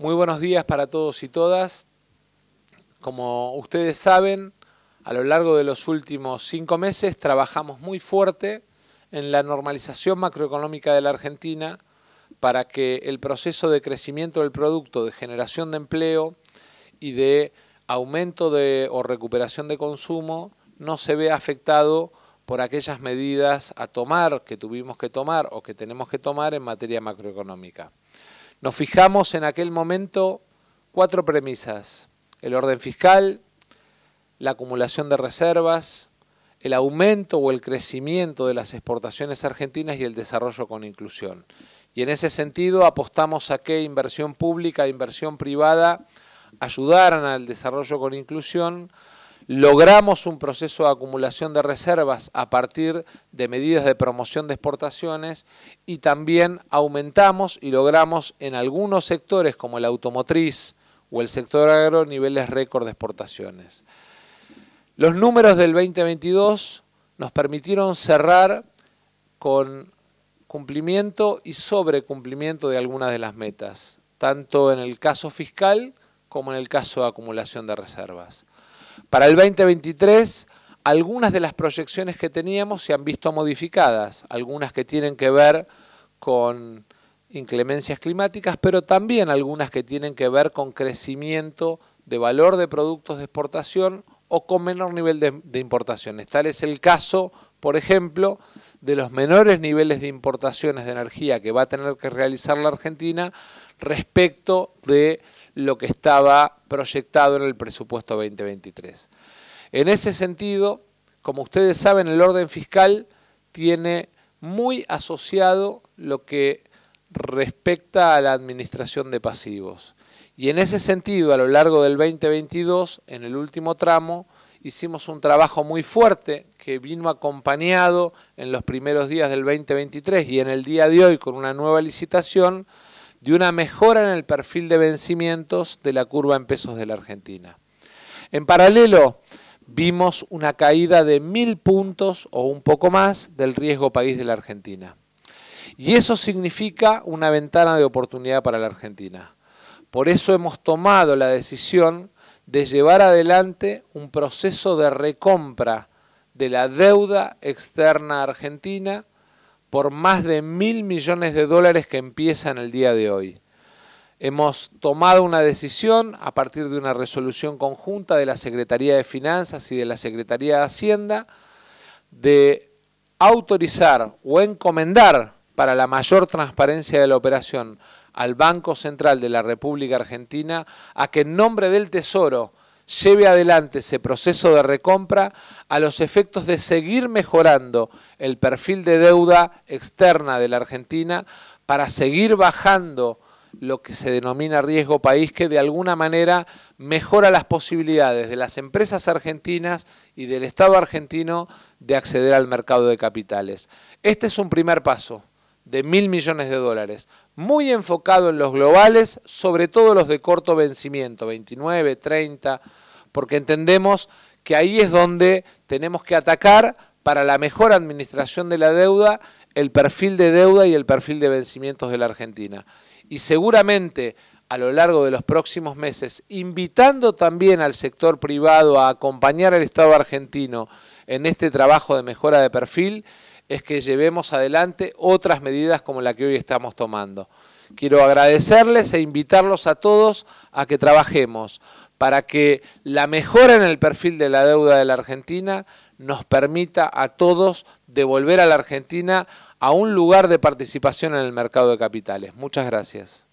Muy buenos días para todos y todas. Como ustedes saben, a lo largo de los últimos cinco meses trabajamos muy fuerte en la normalización macroeconómica de la Argentina para que el proceso de crecimiento del producto, de generación de empleo y de aumento de, o recuperación de consumo no se vea afectado por aquellas medidas a tomar que tuvimos que tomar o que tenemos que tomar en materia macroeconómica. Nos fijamos en aquel momento cuatro premisas. El orden fiscal, la acumulación de reservas, el aumento o el crecimiento de las exportaciones argentinas y el desarrollo con inclusión. Y en ese sentido apostamos a que inversión pública e inversión privada ayudaran al desarrollo con inclusión, logramos un proceso de acumulación de reservas a partir de medidas de promoción de exportaciones y también aumentamos y logramos en algunos sectores como el automotriz o el sector agro niveles récord de exportaciones. Los números del 2022 nos permitieron cerrar con cumplimiento y sobrecumplimiento de algunas de las metas, tanto en el caso fiscal como en el caso de acumulación de reservas. Para el 2023, algunas de las proyecciones que teníamos se han visto modificadas, algunas que tienen que ver con inclemencias climáticas, pero también algunas que tienen que ver con crecimiento de valor de productos de exportación o con menor nivel de, importaciones. Tal es el caso, por ejemplo, de los menores niveles de importaciones de energía que va a tener que realizar la Argentina respecto de lo que estaba proyectado en el presupuesto 2023. En ese sentido, como ustedes saben, el orden fiscal tiene muy asociado lo que respecta a la administración de pasivos. Y en ese sentido, a lo largo del 2022, en el último tramo, hicimos un trabajo muy fuerte que vino acompañado en los primeros días del 2023 y en el día de hoy con una nueva licitación de una mejora en el perfil de vencimientos de la curva en pesos de la Argentina. En paralelo, vimos una caída de mil puntos o un poco más del riesgo país de la Argentina. Y eso significa una ventana de oportunidad para la Argentina. Por eso hemos tomado la decisión de llevar adelante un proceso de recompra de la deuda externa argentina por más de mil millones de dólares que empiezan el día de hoy. Hemos tomado una decisión a partir de una resolución conjunta de la Secretaría de Finanzas y de la Secretaría de Hacienda de autorizar o encomendar para la mayor transparencia de la operación al Banco Central de la República Argentina a que en nombre del Tesoro lleve adelante ese proceso de recompra a los efectos de seguir mejorando el perfil de deuda externa de la Argentina para seguir bajando lo que se denomina riesgo país, que de alguna manera mejora las posibilidades de las empresas argentinas y del Estado argentino de acceder al mercado de capitales. Este es un primer paso de mil millones de dólares, muy enfocado en los globales, sobre todo los de corto vencimiento, 29, 30, porque entendemos que ahí es donde tenemos que atacar para la mejor administración de la deuda, el perfil de deuda y el perfil de vencimientos de la Argentina. Y seguramente a lo largo de los próximos meses, invitando también al sector privado a acompañar al Estado argentino en este trabajo de mejora de perfil, es que llevemos adelante otras medidas como la que hoy estamos tomando. Quiero agradecerles e invitarlos a todos a que trabajemos para que la mejora en el perfil de la deuda de la Argentina nos permita a todos devolver a la Argentina a un lugar de participación en el mercado de capitales. Muchas gracias.